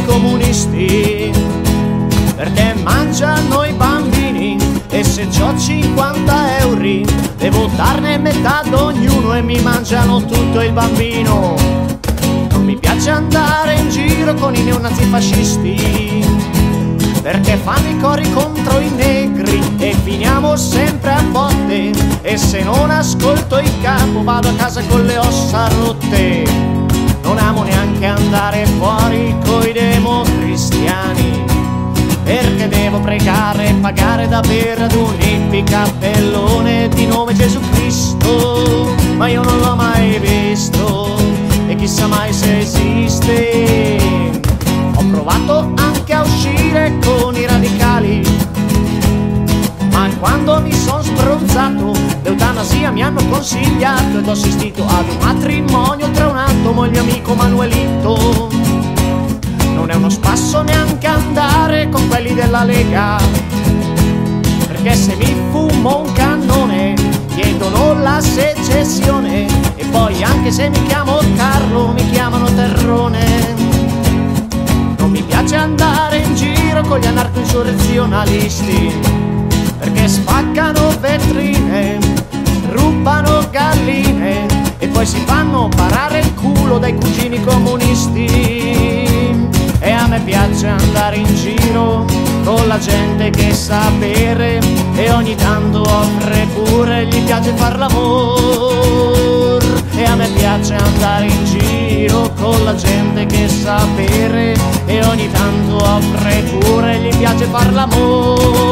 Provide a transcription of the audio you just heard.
comunisti, perché mangiano i bambini e se ho 50 euro devo darne metà ad ognuno e mi mangiano tutto il bambino. Non mi piace andare in giro con i neonazifascisti, perché fanno i cori contro i negri e finiamo sempre a botte e se non ascolto il capo vado a casa con le ossa rotte. Non amo neanche andare fuori coi democristiani perché devo pregare e pagare da bere ad un hippie cappellone di nome Gesù Cristo, ma io non l'ho mai visto e chissà mai se esiste. Ho provato anche a uscire con i radicali, ma quando mi sono sbronzato l'eutanasia mi hanno consigliato ed ho assistito ad un matrimonio tra un atomo e il mio amico Manuelito. È uno spasso neanche andare con quelli della Lega, perché se mi fumo un cannone chiedono la secessione e poi anche se mi chiamo Carlo mi chiamano Terrone. Non mi piace andare in giro con gli anarco-insurrezionalisti, perché spaccano vetrine, rubano galline e poi si fanno parare il culo dai cugini comunisti. Me piace andare in giro con la gente che sa bere e ogni tanto offre pure, gli piace far l'amor. E a me piace andare in giro con la gente che sa bere e ogni tanto offre pure, gli piace far l'amor.